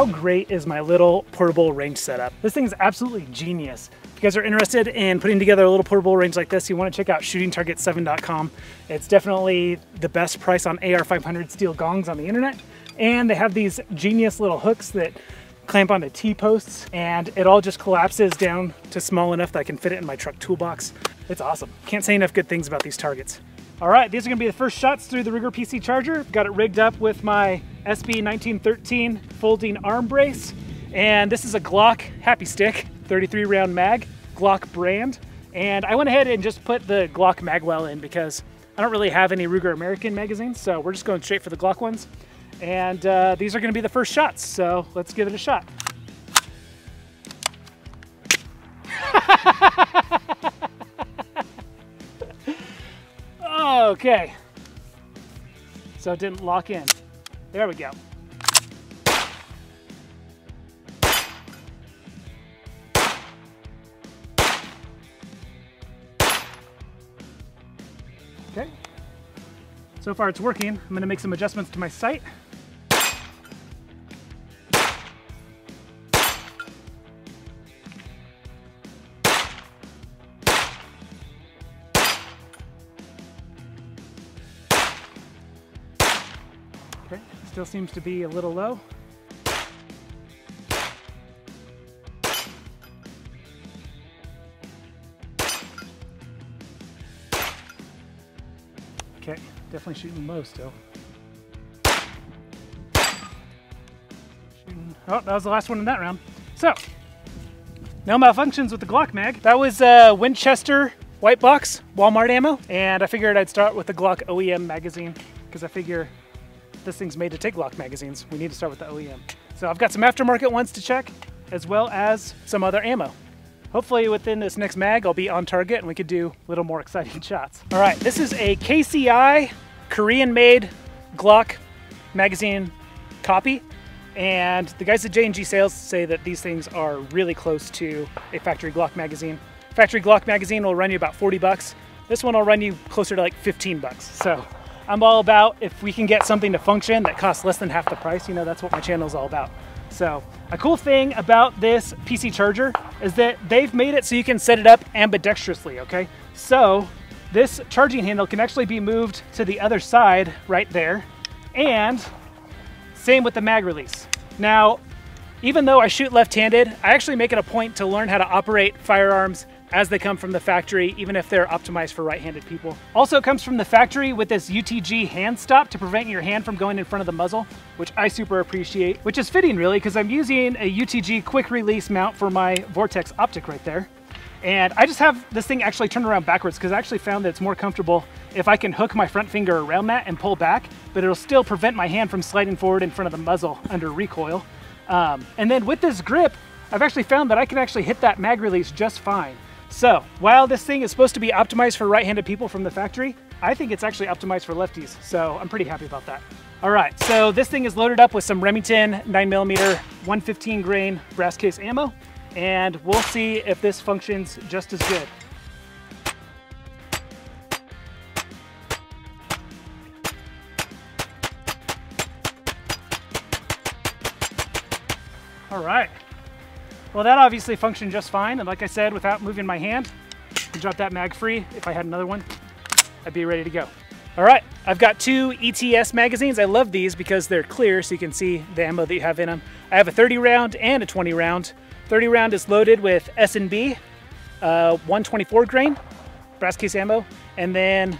How great is my little portable range setup? This thing is absolutely genius. If you guys are interested in putting together a little portable range like this, you wanna check out shootingtargets7.com. It's definitely the best price on AR500 steel gongs on the internet. And they have these genius little hooks that clamp onto T-posts and it all just collapses down to small enough that I can fit it in my truck toolbox. It's awesome. Can't say enough good things about these targets. All right, these are gonna be the first shots through the Ruger PC Charger. Got it rigged up with my SB 1913 folding arm brace. And this is a Glock Happy Stick, 33 round mag, Glock brand. And I went ahead and just put the Glock Magwell in because I don't really have any Ruger American magazines, so we're just going straight for the Glock ones. And uh, these are gonna be the first shots, so let's give it a shot. okay. So it didn't lock in. There we go. Okay. So far it's working. I'm gonna make some adjustments to my sight. Seems to be a little low. Okay, definitely shooting low still. Shooting, oh, that was the last one in that round. So, no malfunctions with the Glock mag. That was uh, Winchester white box Walmart ammo, and I figured I'd start with the Glock OEM magazine because I figure this thing's made to take Glock magazines. We need to start with the OEM. So I've got some aftermarket ones to check, as well as some other ammo. Hopefully within this next mag, I'll be on target and we could do a little more exciting shots. All right, this is a KCI Korean-made Glock magazine copy. And the guys at J&G Sales say that these things are really close to a factory Glock magazine. Factory Glock magazine will run you about 40 bucks. This one will run you closer to like 15 bucks. So I'm all about if we can get something to function that costs less than half the price, you know, that's what my channel is all about. So a cool thing about this PC charger is that they've made it so you can set it up ambidextrously, okay? So this charging handle can actually be moved to the other side right there. And same with the mag release. Now, even though I shoot left-handed, I actually make it a point to learn how to operate firearms as they come from the factory, even if they're optimized for right-handed people. Also comes from the factory with this UTG hand stop to prevent your hand from going in front of the muzzle, which I super appreciate, which is fitting really, because I'm using a UTG quick release mount for my Vortex optic right there. And I just have this thing actually turned around backwards because I actually found that it's more comfortable if I can hook my front finger around that and pull back, but it'll still prevent my hand from sliding forward in front of the muzzle under recoil. Um, and then with this grip, I've actually found that I can actually hit that mag release just fine. So while this thing is supposed to be optimized for right-handed people from the factory, I think it's actually optimized for lefties. So I'm pretty happy about that. All right, so this thing is loaded up with some Remington 9mm 115 grain brass case ammo, and we'll see if this functions just as good. All right. Well, that obviously functioned just fine. And like I said, without moving my hand, drop that mag free. If I had another one, I'd be ready to go. All right, I've got two ETS magazines. I love these because they're clear so you can see the ammo that you have in them. I have a 30 round and a 20 round. 30 round is loaded with S&B, uh, 124 grain brass case ammo. And then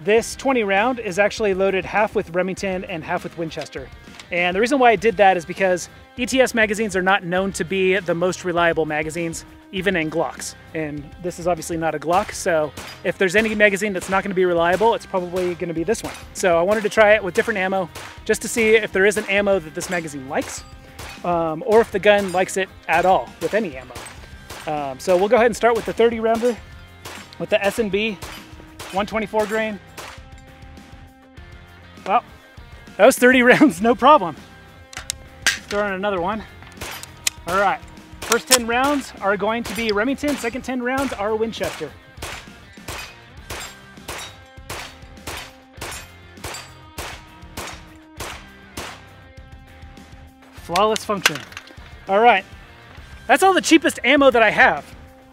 this 20 round is actually loaded half with Remington and half with Winchester. And the reason why I did that is because ETS magazines are not known to be the most reliable magazines, even in Glocks. And this is obviously not a Glock, so if there's any magazine that's not gonna be reliable, it's probably gonna be this one. So I wanted to try it with different ammo, just to see if there is an ammo that this magazine likes, um, or if the gun likes it at all with any ammo. Um, so we'll go ahead and start with the 30 rounder with the S&B 124 grain. Well, that was 30 rounds, no problem. Throw in another one. All right, first 10 rounds are going to be Remington, second 10 rounds are Winchester. Flawless function. All right, that's all the cheapest ammo that I have.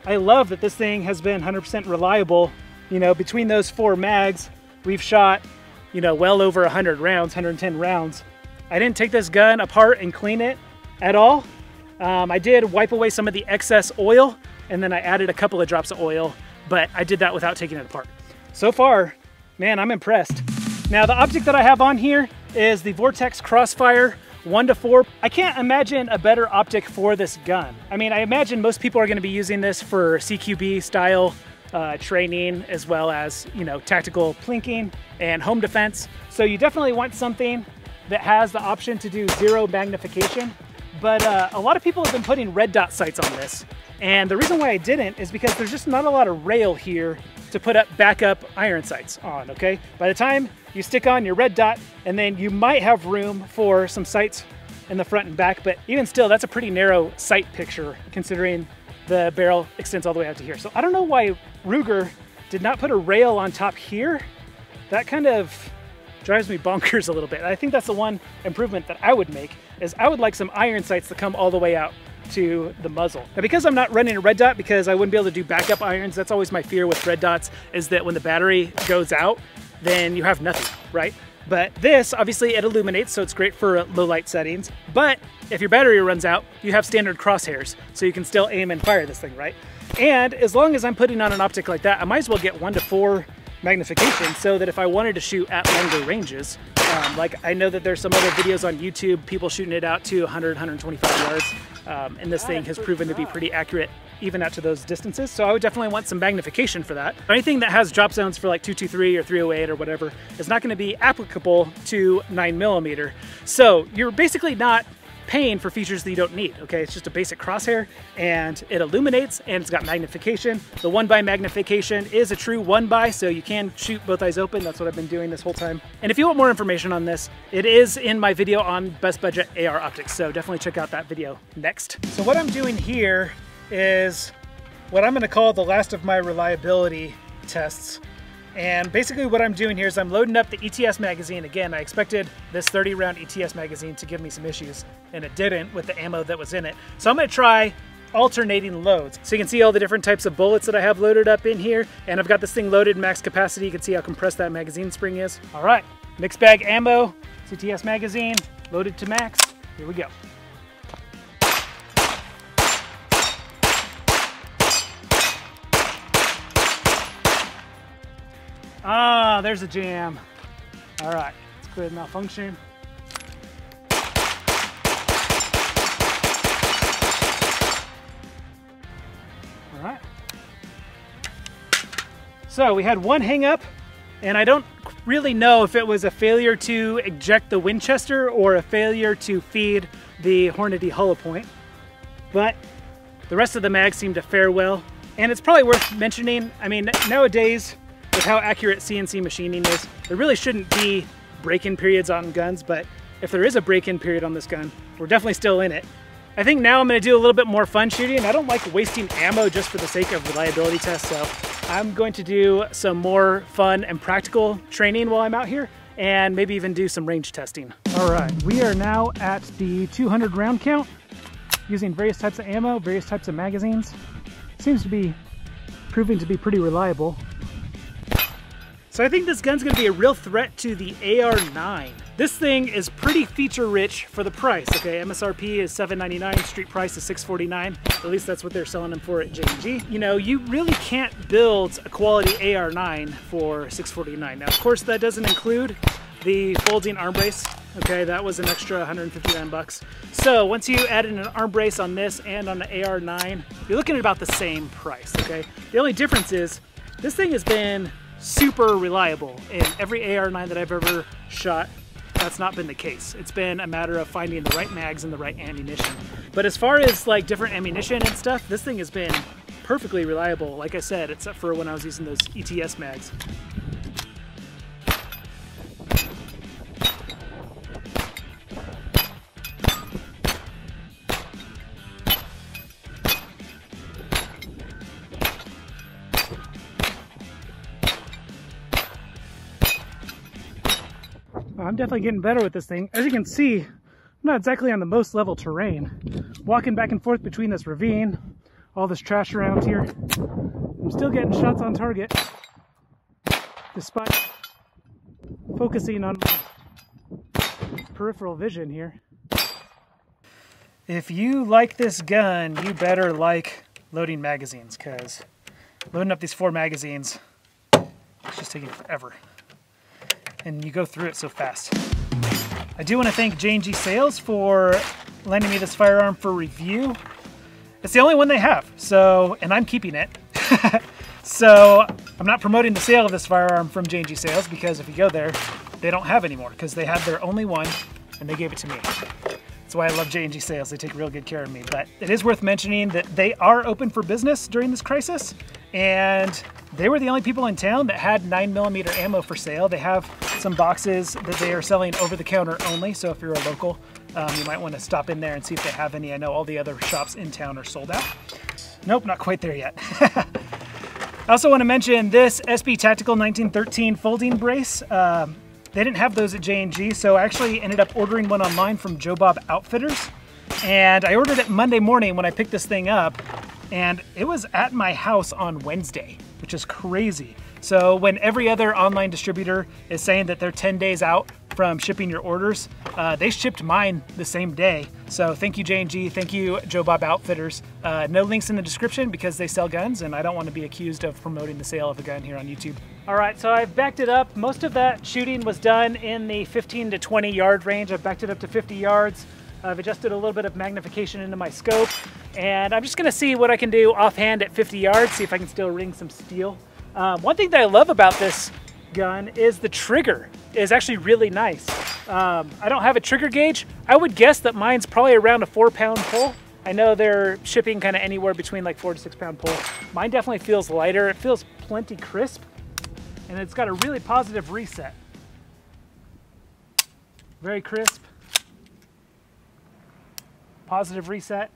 I love that this thing has been 100% reliable. You know, between those four mags, we've shot, you know, well over 100 rounds, 110 rounds. I didn't take this gun apart and clean it at all. Um, I did wipe away some of the excess oil and then I added a couple of drops of oil, but I did that without taking it apart. So far, man, I'm impressed. Now the optic that I have on here is the Vortex Crossfire one to four. I can't imagine a better optic for this gun. I mean, I imagine most people are gonna be using this for CQB style uh, training as well as, you know, tactical plinking and home defense. So you definitely want something that has the option to do zero magnification. But uh, a lot of people have been putting red dot sights on this. And the reason why I didn't is because there's just not a lot of rail here to put up backup iron sights on, okay? By the time you stick on your red dot and then you might have room for some sights in the front and back, but even still, that's a pretty narrow sight picture considering the barrel extends all the way out to here. So I don't know why Ruger did not put a rail on top here. That kind of drives me bonkers a little bit. I think that's the one improvement that I would make is I would like some iron sights to come all the way out to the muzzle. Now because I'm not running a red dot because I wouldn't be able to do backup irons, that's always my fear with red dots is that when the battery goes out, then you have nothing, right? But this, obviously it illuminates, so it's great for low light settings. But if your battery runs out, you have standard crosshairs, so you can still aim and fire this thing, right? And as long as I'm putting on an optic like that, I might as well get one to four magnification so that if I wanted to shoot at longer ranges, um, like I know that there's some other videos on YouTube, people shooting it out to 100, 125 yards, um, and this thing has proven to be pretty accurate even out to those distances. So I would definitely want some magnification for that. Anything that has drop zones for like 223 or 308 or whatever is not gonna be applicable to nine millimeter. So you're basically not paying for features that you don't need, okay? It's just a basic crosshair and it illuminates and it's got magnification. The one by magnification is a true one by, so you can shoot both eyes open. That's what I've been doing this whole time. And if you want more information on this, it is in my video on best budget AR optics, so definitely check out that video next. So what I'm doing here is what I'm gonna call the last of my reliability tests. And basically what I'm doing here is I'm loading up the ETS magazine. Again, I expected this 30 round ETS magazine to give me some issues and it didn't with the ammo that was in it. So I'm gonna try alternating loads. So you can see all the different types of bullets that I have loaded up in here. And I've got this thing loaded max capacity. You can see how compressed that magazine spring is. All right, mixed bag ammo, ETS magazine, loaded to max. Here we go. Ah, there's a jam. All right, let's the malfunction. All right. So we had one hang up and I don't really know if it was a failure to eject the Winchester or a failure to feed the Hornady hollow point, but the rest of the mag seemed to fare well. And it's probably worth mentioning, I mean, nowadays, with how accurate CNC machining is, there really shouldn't be break-in periods on guns, but if there is a break-in period on this gun, we're definitely still in it. I think now I'm gonna do a little bit more fun shooting. I don't like wasting ammo just for the sake of reliability tests, so I'm going to do some more fun and practical training while I'm out here and maybe even do some range testing. All right, we are now at the 200 round count using various types of ammo, various types of magazines. Seems to be proving to be pretty reliable. So I think this gun's gonna be a real threat to the AR-9. This thing is pretty feature rich for the price, okay? MSRP is 799, street price is 649. At least that's what they're selling them for at J&G. You know, you really can't build a quality AR-9 for 649. Now, of course, that doesn't include the folding arm brace. Okay, that was an extra 159 bucks. So once you add in an arm brace on this and on the AR-9, you're looking at about the same price, okay? The only difference is this thing has been super reliable. In every AR-9 that I've ever shot, that's not been the case. It's been a matter of finding the right mags and the right ammunition. But as far as like different ammunition and stuff, this thing has been perfectly reliable, like I said, except for when I was using those ETS mags. I'm definitely getting better with this thing. As you can see, I'm not exactly on the most level terrain. Walking back and forth between this ravine, all this trash around here. I'm still getting shots on target, despite focusing on peripheral vision here. If you like this gun, you better like loading magazines, because loading up these four magazines, it's just taking forever. And you go through it so fast. I do want to thank J&G Sales for lending me this firearm for review. It's the only one they have, so, and I'm keeping it. so I'm not promoting the sale of this firearm from J&G Sales because if you go there, they don't have any more because they had their only one and they gave it to me. That's why I love J&G Sales. They take real good care of me. But it is worth mentioning that they are open for business during this crisis and they were the only people in town that had 9mm ammo for sale. They have some boxes that they are selling over the counter only, so if you're a local, um, you might want to stop in there and see if they have any. I know all the other shops in town are sold out. Nope, not quite there yet. I also want to mention this SB Tactical 1913 folding brace. Um, they didn't have those at J&G, so I actually ended up ordering one online from Joe Bob Outfitters. And I ordered it Monday morning when I picked this thing up, and it was at my house on Wednesday which is crazy. So when every other online distributor is saying that they're 10 days out from shipping your orders, uh, they shipped mine the same day. So thank you J&G, thank you Joe Bob Outfitters. Uh, no links in the description because they sell guns and I don't want to be accused of promoting the sale of a gun here on YouTube. All right, so I've backed it up. Most of that shooting was done in the 15 to 20 yard range. I've backed it up to 50 yards. I've adjusted a little bit of magnification into my scope and I'm just gonna see what I can do offhand at 50 yards, see if I can still ring some steel. Um, one thing that I love about this gun is the trigger is actually really nice. Um, I don't have a trigger gauge. I would guess that mine's probably around a four pound pull. I know they're shipping kind of anywhere between like four to six pound pull. Mine definitely feels lighter. It feels plenty crisp and it's got a really positive reset. Very crisp positive reset.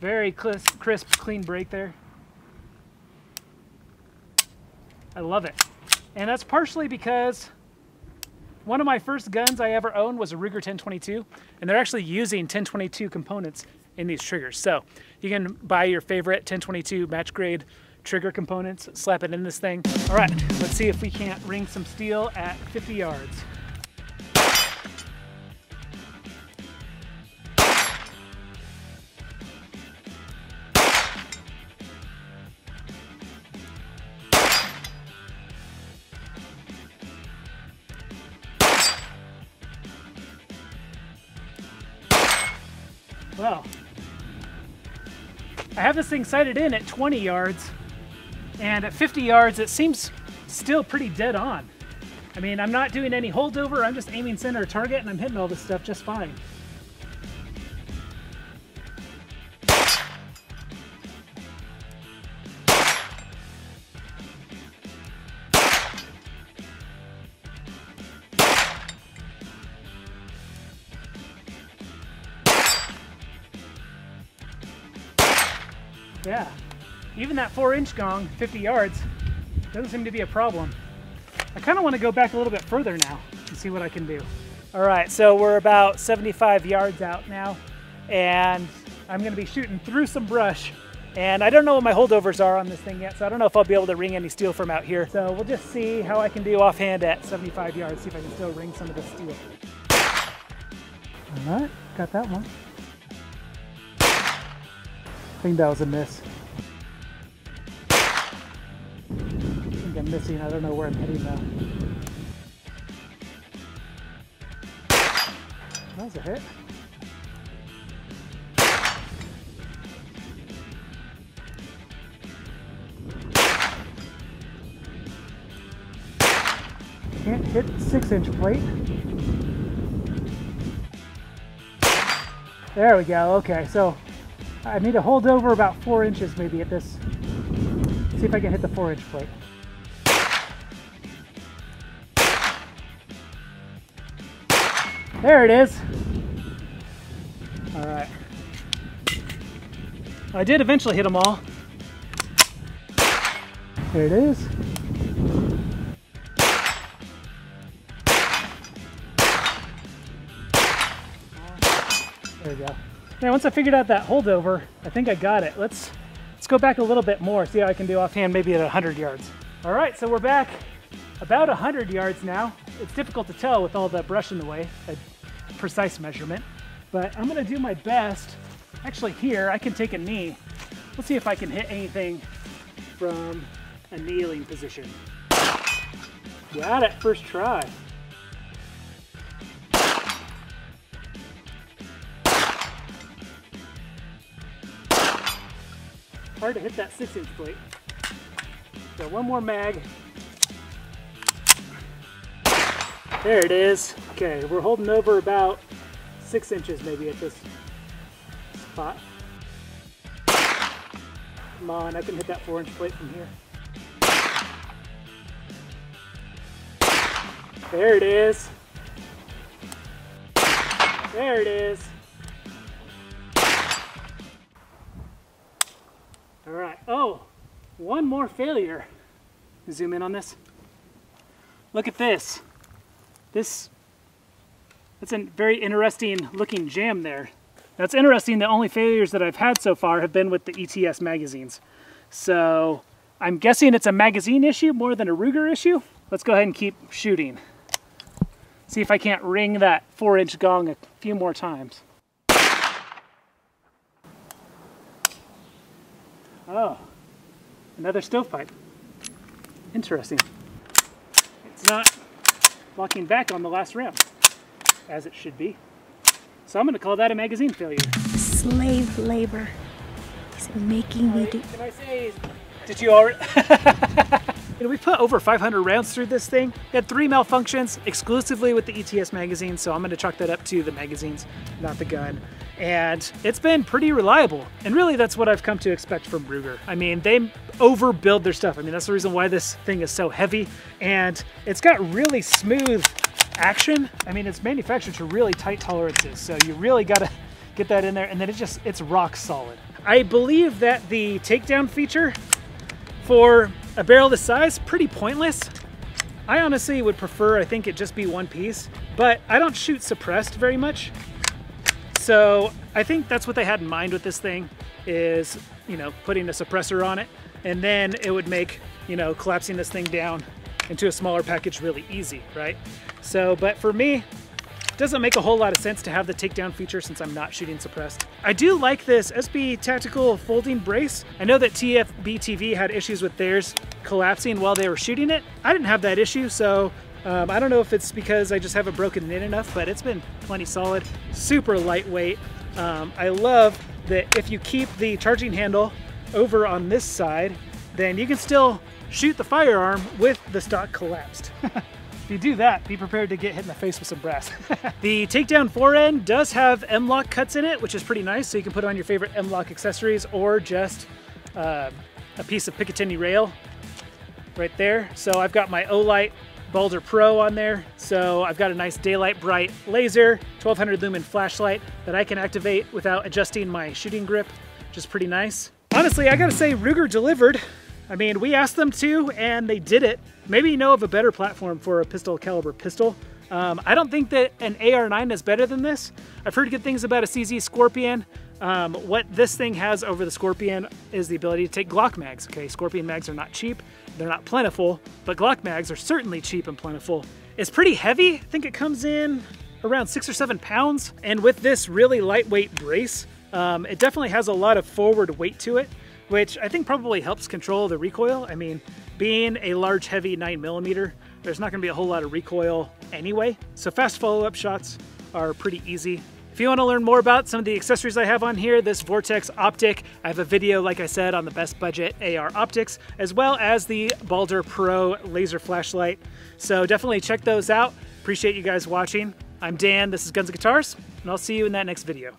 Very crisp, crisp, clean break there. I love it. And that's partially because one of my first guns I ever owned was a Ruger 1022, and they're actually using 1022 components in these triggers. So you can buy your favorite 1022 match grade trigger components, slap it in this thing. All right, let's see if we can't ring some steel at 50 yards. Have this thing sighted in at 20 yards, and at 50 yards it seems still pretty dead on. I mean, I'm not doing any holdover, I'm just aiming center target and I'm hitting all this stuff just fine. Four inch gong, 50 yards, doesn't seem to be a problem. I kind of want to go back a little bit further now and see what I can do. All right, so we're about 75 yards out now, and I'm going to be shooting through some brush. And I don't know what my holdovers are on this thing yet, so I don't know if I'll be able to ring any steel from out here. So we'll just see how I can do offhand at 75 yards, see if I can still ring some of the steel. All right, got that one. I think that was a miss. Missing. I don't know where I'm heading now. That was a hit. Can't hit six inch plate. There we go. Okay, so I need to hold over about four inches maybe at this. See if I can hit the four inch plate. There it is. All right. I did eventually hit them all. There it is. There we go. Now, once I figured out that holdover, I think I got it. Let's, let's go back a little bit more, see how I can do offhand, maybe at 100 yards. All right, so we're back about 100 yards now. It's difficult to tell with all that brush in the way, a precise measurement, but I'm gonna do my best. Actually here, I can take a knee. Let's see if I can hit anything from a kneeling position. Got it, first try. Hard to hit that six inch plate. So one more mag. There it is. Okay, we're holding over about six inches maybe at this spot. Come on, I can hit that four inch plate from here. There it is. There it is. All right, oh, one more failure. Zoom in on this. Look at this. This, that's a very interesting looking jam there. That's interesting, the only failures that I've had so far have been with the ETS magazines. So I'm guessing it's a magazine issue more than a Ruger issue. Let's go ahead and keep shooting. See if I can't ring that four inch gong a few more times. Oh, another stovepipe. Interesting. It's not locking back on the last round, as it should be. So I'm going to call that a magazine failure. Slave labor. He's making me do. Can I say, did you already? we put over 500 rounds through this thing. It had three malfunctions exclusively with the ETS magazine, so I'm going to chalk that up to the magazines, not the gun and it's been pretty reliable. And really that's what I've come to expect from Ruger. I mean, they overbuild their stuff. I mean, that's the reason why this thing is so heavy and it's got really smooth action. I mean, it's manufactured to really tight tolerances. So you really gotta get that in there and then it just, it's rock solid. I believe that the takedown feature for a barrel this size, pretty pointless. I honestly would prefer, I think it just be one piece, but I don't shoot suppressed very much. So I think that's what they had in mind with this thing is, you know, putting a suppressor on it and then it would make, you know, collapsing this thing down into a smaller package really easy, right? So, but for me, doesn't make a whole lot of sense to have the takedown feature since I'm not shooting suppressed. I do like this SB Tactical folding brace. I know that TFB TV had issues with theirs collapsing while they were shooting it. I didn't have that issue, so um, I don't know if it's because I just haven't broken it in enough, but it's been plenty solid. Super lightweight. Um, I love that if you keep the charging handle over on this side, then you can still shoot the firearm with the stock collapsed. you do that, be prepared to get hit in the face with some brass. the takedown forend does have M-LOK cuts in it, which is pretty nice. So you can put on your favorite M-LOK accessories or just uh, a piece of Picatinny rail right there. So I've got my Olight Baldr Pro on there. So I've got a nice daylight bright laser, 1200 lumen flashlight that I can activate without adjusting my shooting grip, which is pretty nice. Honestly, I gotta say Ruger delivered. I mean, we asked them to and they did it. Maybe you know of a better platform for a pistol caliber pistol. Um, I don't think that an AR-9 is better than this. I've heard good things about a CZ Scorpion. Um, what this thing has over the Scorpion is the ability to take Glock mags. Okay, Scorpion mags are not cheap, they're not plentiful, but Glock mags are certainly cheap and plentiful. It's pretty heavy. I think it comes in around six or seven pounds. And with this really lightweight brace, um, it definitely has a lot of forward weight to it, which I think probably helps control the recoil. I mean, being a large, heavy nine millimeter, there's not gonna be a whole lot of recoil anyway. So fast follow-up shots are pretty easy. If you want to learn more about some of the accessories I have on here, this Vortex Optic, I have a video, like I said, on the best budget AR optics, as well as the Baldr Pro laser flashlight. So definitely check those out. Appreciate you guys watching. I'm Dan, this is Guns and Guitars, and I'll see you in that next video.